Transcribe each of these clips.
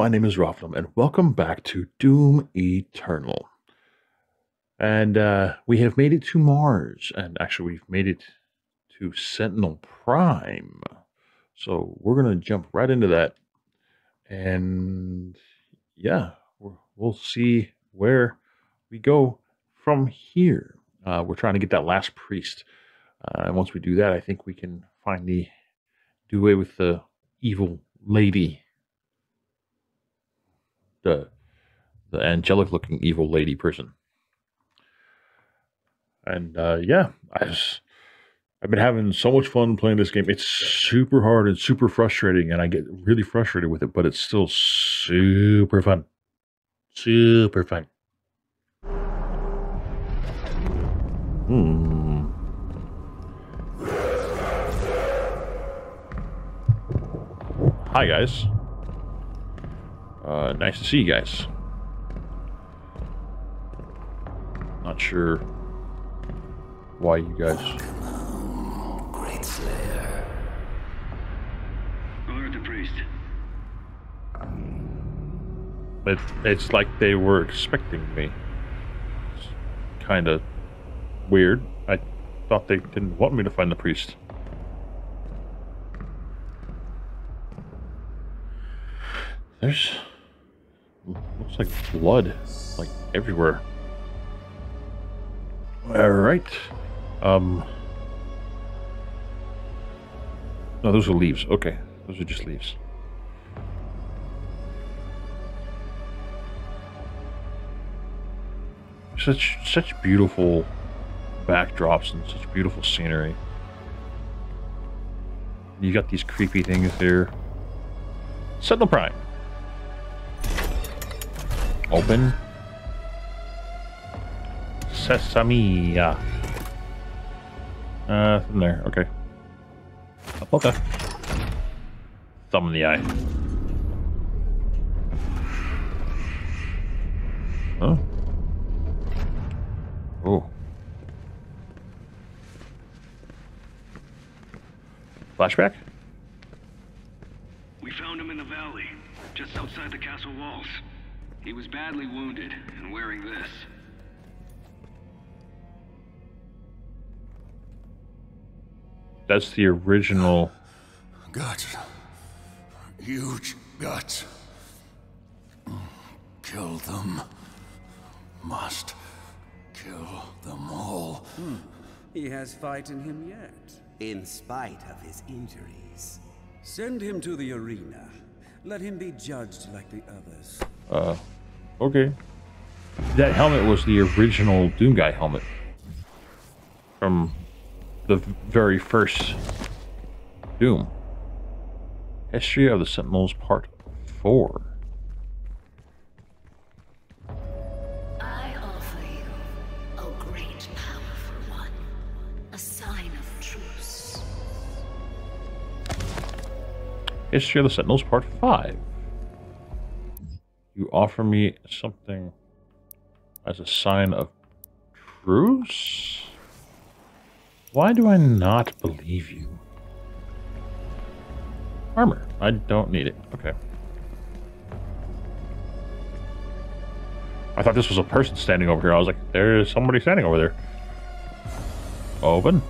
My name is Rophnom, and welcome back to Doom Eternal. And uh, we have made it to Mars, and actually, we've made it to Sentinel Prime. So we're going to jump right into that. And yeah, we'll we'll see where we go from here. Uh, we're trying to get that last priest. Uh, and once we do that, I think we can finally do away with the evil lady the the angelic looking evil lady person. And uh, yeah, I just, I've been having so much fun playing this game. It's super hard and super frustrating, and I get really frustrated with it, but it's still super fun. Super fun. Hmm. Hi, guys. Uh, nice to see you guys. Not sure why you guys. Great Slayer. Alert the priest. It, it's like they were expecting me. It's kind of weird. I thought they didn't want me to find the priest. There's looks like blood, like everywhere. All right. Um. No, those are leaves. Okay, those are just leaves. Such such beautiful backdrops and such beautiful scenery. You got these creepy things here. Sentinel Prime. Open. Sesame. Uh, from there. Okay. Okay. Thumb in the eye. Oh. Oh. Flashback? We found him in the valley, just outside the castle walls. He was badly wounded and wearing this. That's the original. Guts. Huge guts. Kill them. Must kill them all. He has fight in him yet. in spite of his injuries. Send him to the arena. Let him be judged like the others. Uh, okay. That helmet was the original Doom Guy helmet from the very first Doom. History of the Sentinels, Part 4. I offer you, O great powerful one, a sign of truce. History of the Sentinels, Part 5. You offer me something as a sign of truce? Why do I not believe you? Armor. I don't need it. Okay. I thought this was a person standing over here. I was like, there's somebody standing over there. Open.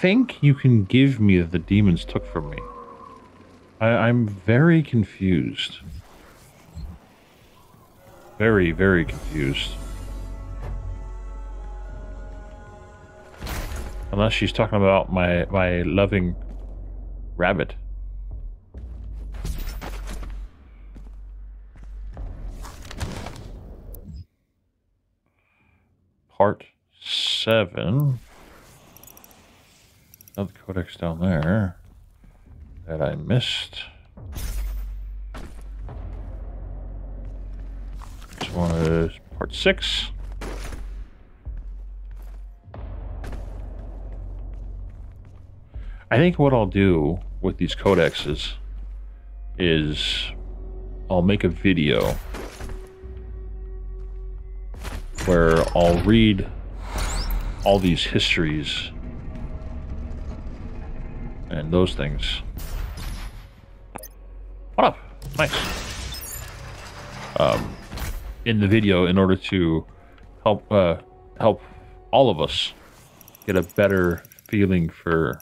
Think you can give me that the demons took from me? I, I'm very confused. Very, very confused. Unless she's talking about my my loving rabbit. Part seven. Another codex down there that I missed. This one is part six. I think what I'll do with these codexes is I'll make a video where I'll read all these histories and those things. What up? Nice. Um, in the video, in order to help uh, help all of us get a better feeling for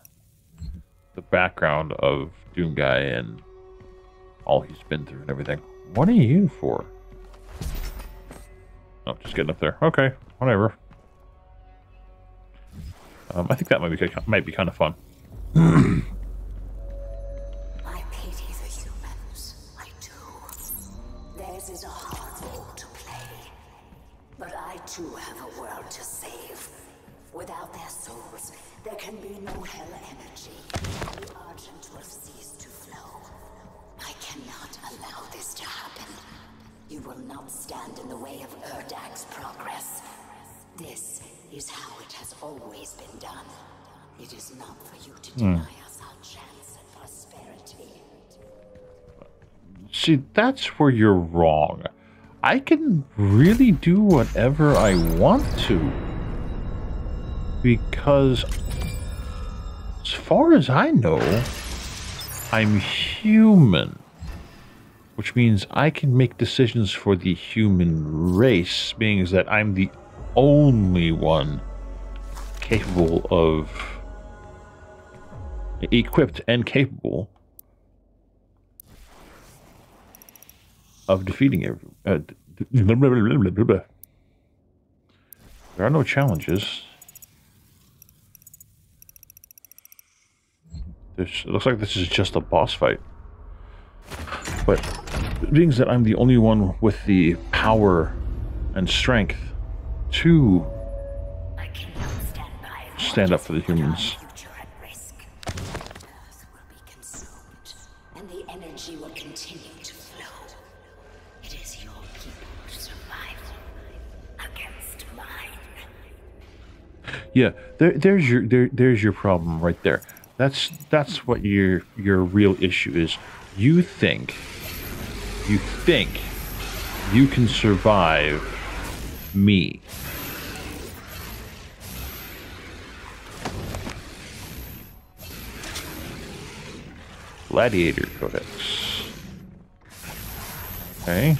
the background of Doom Guy and all he's been through and everything. What are you for? Oh, just getting up there. Okay, whatever. Um, I think that might be might be kind of fun. I pity the humans. I do. Theirs is a hard role to play. But I too have a world to save. Without their souls, there can be no hell energy. The Argent will cease to flow. I cannot allow this to happen. You will not stand in the way of Urdak's progress. This is how it has always been done. It is not for you to hmm. deny us our chance at prosperity. See, that's where you're wrong. I can really do whatever I want to. Because, as far as I know, I'm human. Which means I can make decisions for the human race, being as that I'm the only one capable of equipped and capable of defeating every. Uh, there are no challenges. This looks like this is just a boss fight. But being that I'm the only one with the power and strength to stand by and Stand up for the humans. future at risk. Earth will be consumed, and the energy will continue to flow. It is your people's survival against mine. Yeah, there, there's your there, there's your problem right there. That's that's what your your real issue is. You think you think you can survive me. Gladiator Codex. Okay.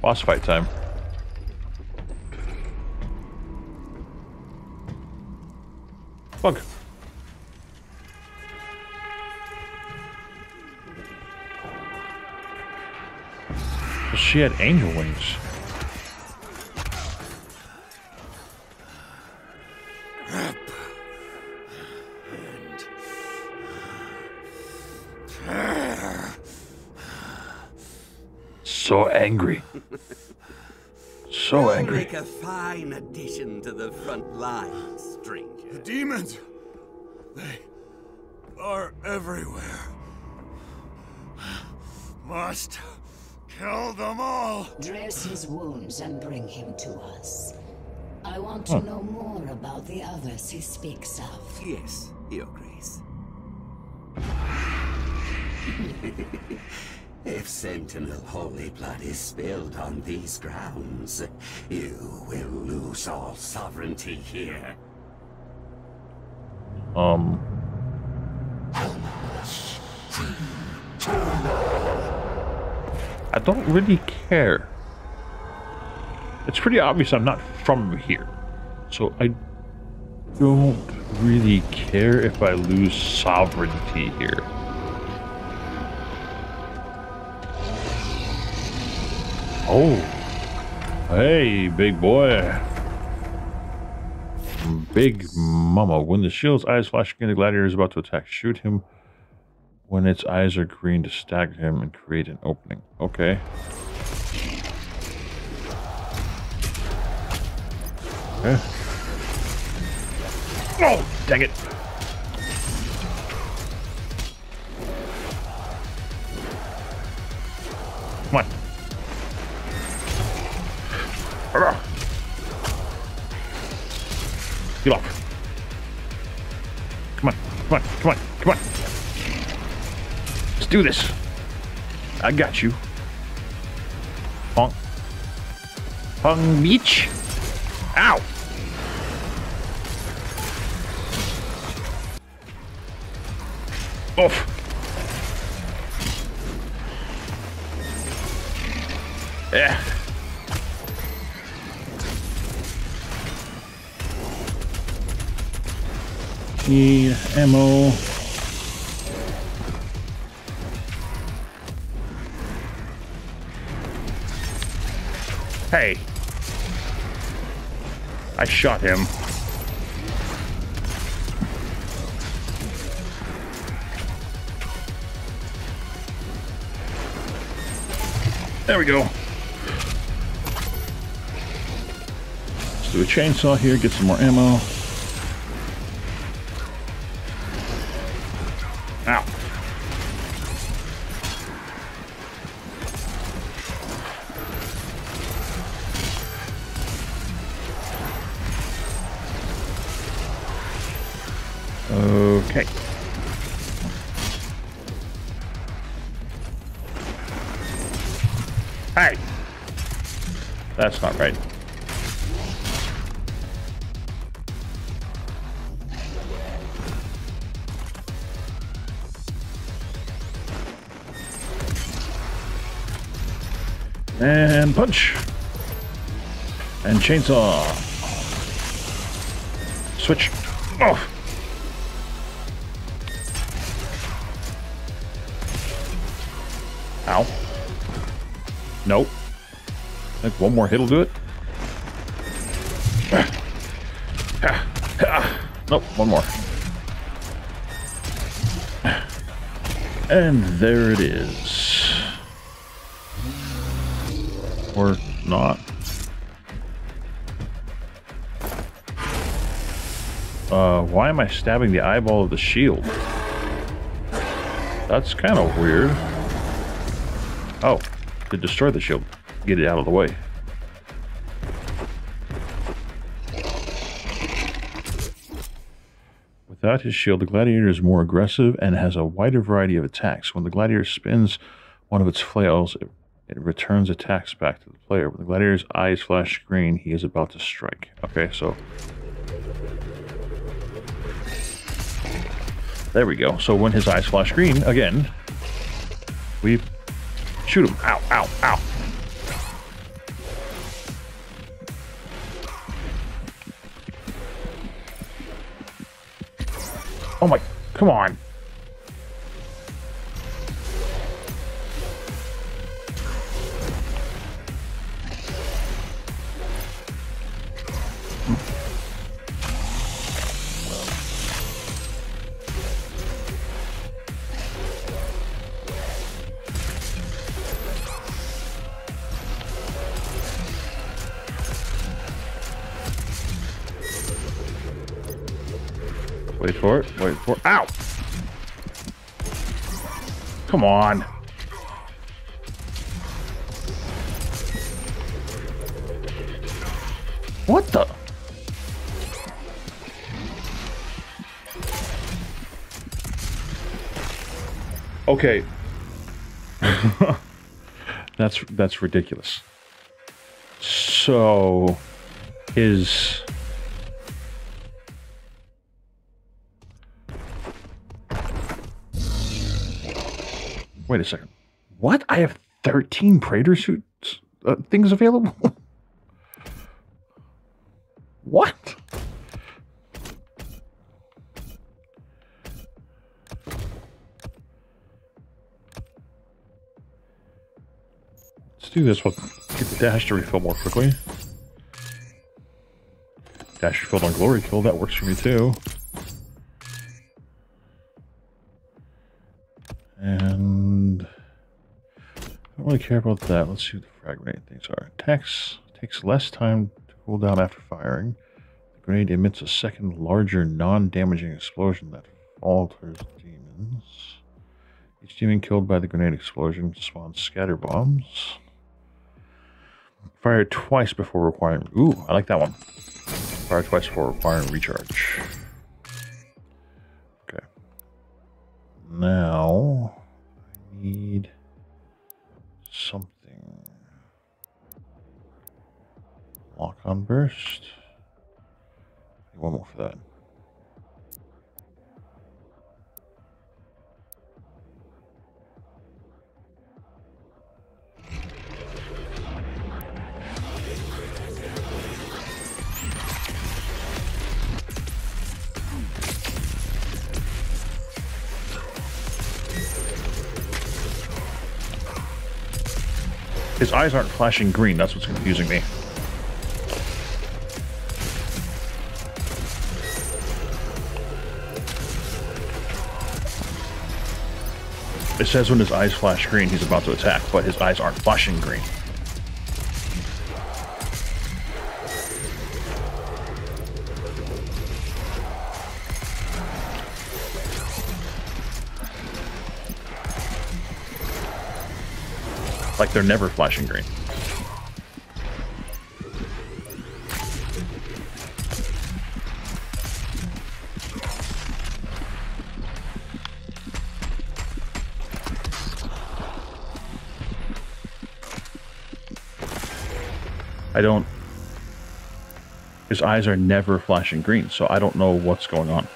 Boss fight time. Bug. She had angel wings. So angry. So You'll angry. make a fine addition to the front line, stranger. Demons! They are everywhere. Must kill them all! Dress his wounds and bring him to us. I want to know more about the others he speaks of. Yes, Your Grace. if Sentinel Holy Blood is spilled on these grounds, you will lose all sovereignty here. Um. I don't really care. It's pretty obvious I'm not from here. So I don't really care if I lose sovereignty here. Oh. Hey, big boy. Big Mama. When the shield's eyes flash again, the gladiator is about to attack. Shoot him when its eyes are green to stagger him and create an opening. Okay. Okay. Oh, dang it. Come on. Get off. Come on, come on, come on, come on. Let's do this. I got you. Pong. Pong Beach. Ow. Off. Yeah. Need ammo. Hey. I shot him. There we go. Let's do a chainsaw here, get some more ammo. Not right. And punch. And chainsaw. Switch. Off. Ow. Nope. I think one more hit'll do it. Nope, one more. And there it is. Or not. Uh, why am I stabbing the eyeball of the shield? That's kind of weird. Oh, to destroy the shield. Get it out of the way. Without his shield, the gladiator is more aggressive and has a wider variety of attacks. When the gladiator spins one of its flails, it, it returns attacks back to the player. When the gladiator's eyes flash green, he is about to strike. Okay, so There we go. So when his eyes flash green again, we shoot him. Ow, ow, ow. Come on. It. Wait for. Ow! Come on. What the? Okay. that's that's ridiculous. So his Wait a second. What? I have 13 Praetor suits uh, things available? what? Let's do this. We'll get the dash to refill more quickly. Dash refilled on Glory Kill. That works for me too. And I don't really care about that. Let's see what the fragmenting things are. Attacks takes less time to cool down after firing. The grenade emits a second larger non-damaging explosion that alters demons. Each demon killed by the grenade explosion spawns scatter bombs. Fire twice before requiring. Ooh, I like that one. Fire twice before requiring recharge. Now I need something. Lock on burst. One more for that. His eyes aren't flashing green. That's what's confusing me. It says when his eyes flash green, he's about to attack, but his eyes aren't flashing green. Like they're never flashing green. I don't. His eyes are never flashing green, so I don't know what's going on.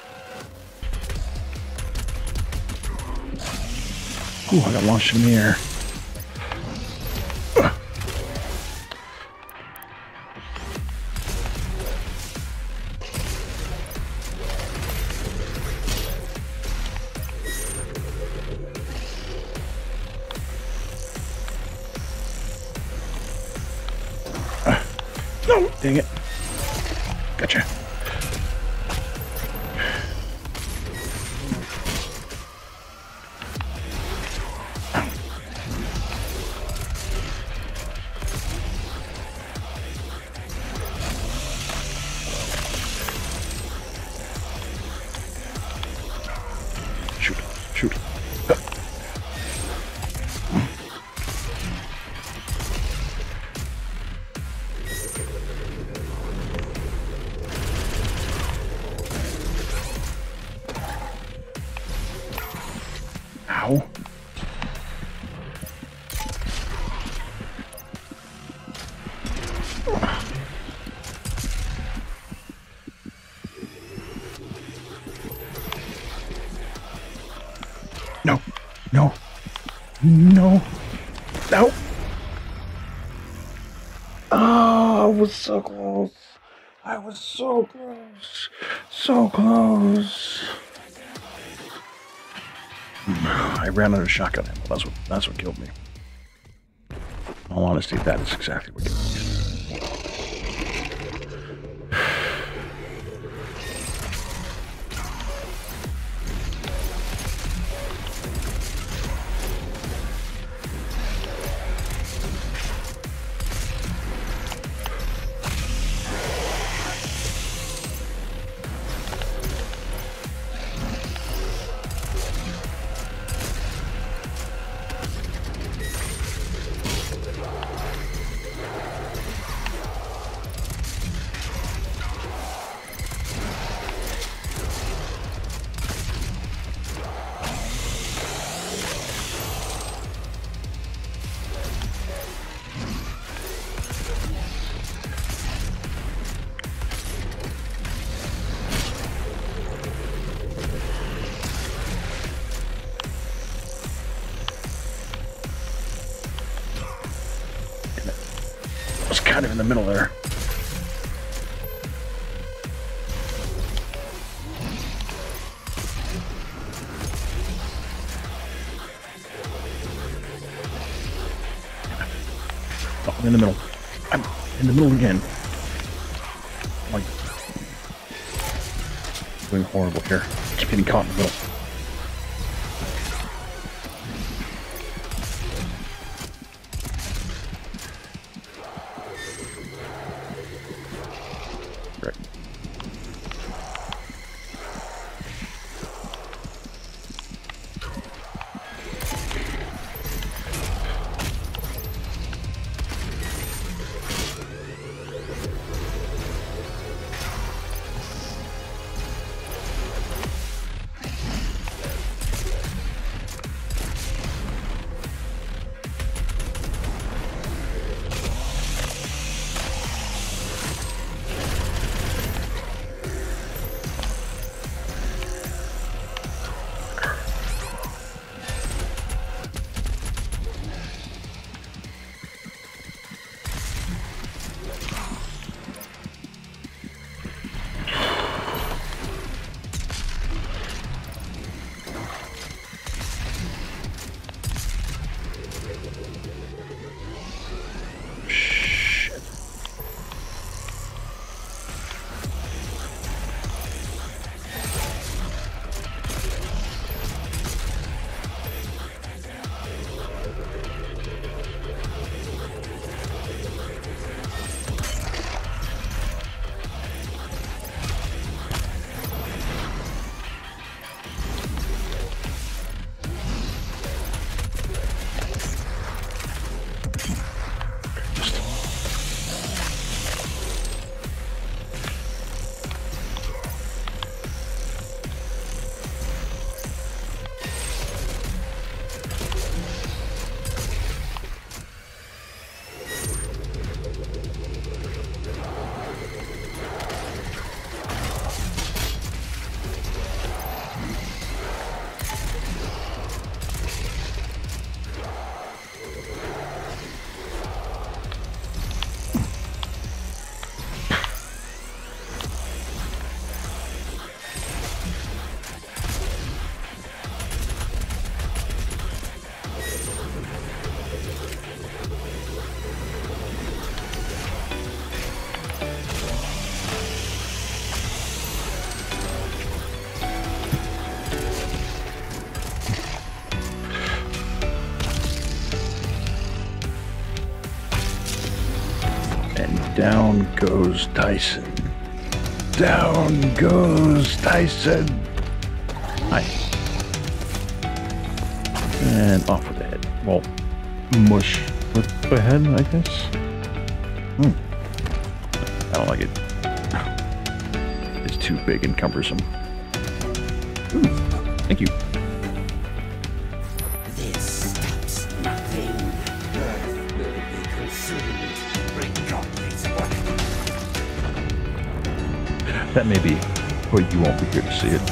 Ooh, I got launched in the air. Dang it. Gotcha. No, no, no, no. Oh, I was so close. I was so close. So close. I ran out of shotgun ammo. That's what that's what killed me. In all honesty, that is exactly what killed me. Kind of in the middle there. Oh, I'm in the middle. I'm in the middle again. Like, doing horrible here. Keep getting caught in the middle. Down goes Tyson. Down goes Tyson. Hi. And off with the head. Well, mush with the head, I guess. Hmm. I don't like it. It's too big and cumbersome. Ooh, thank you. That may be, but you won't be here to see it.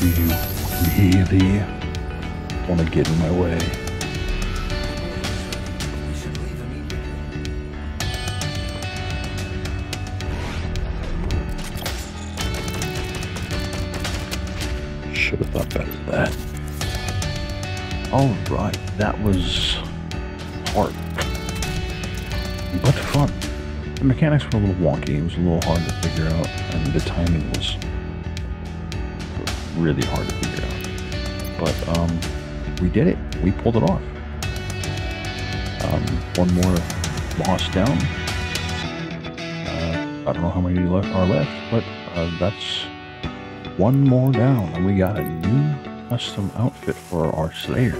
Do you really want to get in my way? Should. Have thought better of that. All right, that was The mechanics were a little wonky. It was a little hard to figure out, and the timing was really hard to figure out. But um, we did it. We pulled it off. Um, one more boss down. Uh, I don't know how many are left, but uh, that's one more down, and we got a new custom outfit for our Slayer.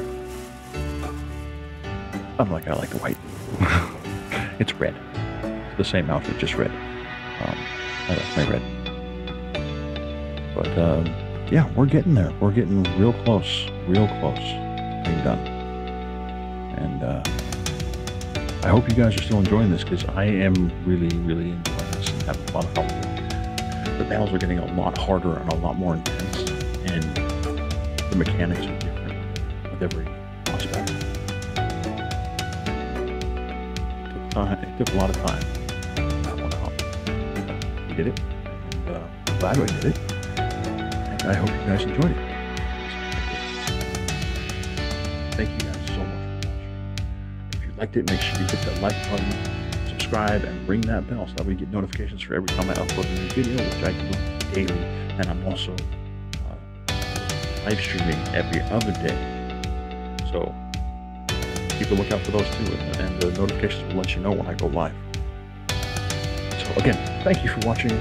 I'm like, I like the white. it's red. The same outfit, just red. Um, I like my red. But um, yeah, we're getting there. We're getting real close, real close being done. And uh, I hope you guys are still enjoying this because I am really, really enjoying this and having a lot of fun it the battles are getting a lot harder and a lot more intense, and the mechanics are different with every boss battle. Took time. It took a lot of time. Did it, uh, I'm glad I did it. And I hope you guys enjoyed it. Thank you guys so much for watching. If you liked it, make sure you hit that like button subscribe and ring that bell so that we get notifications for every time I upload a new video, which I do daily. And I'm also uh, live streaming every other day. So keep a lookout for those too, and the notifications will let you know when I go live. So again, thank you for watching.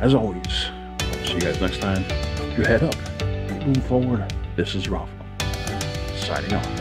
As always, I'll see you guys next time. You head up, move forward. This is Rafa, signing off.